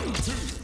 Round two.